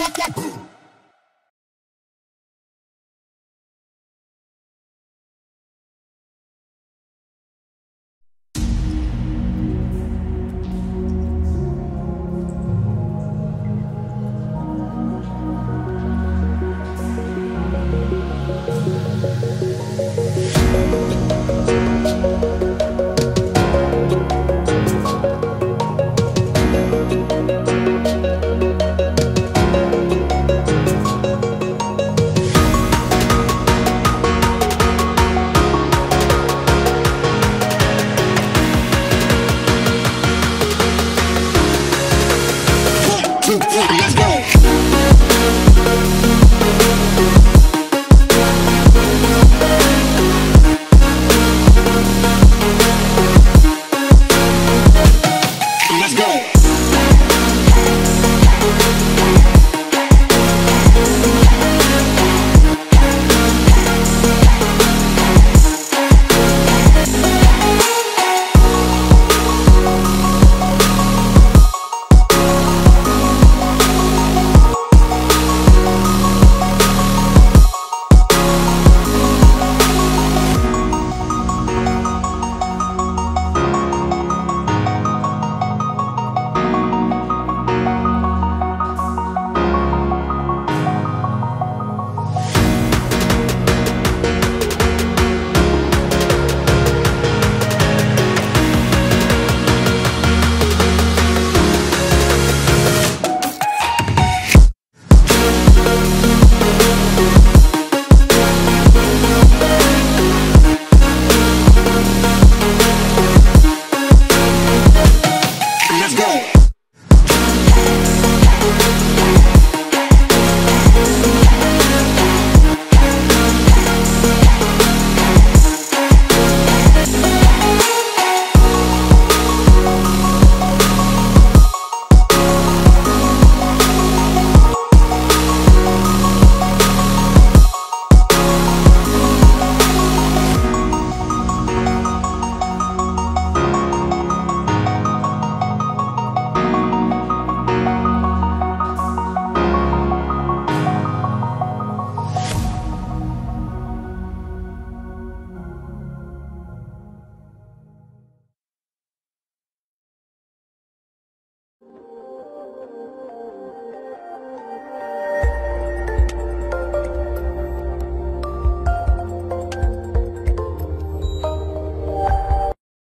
T'es qui?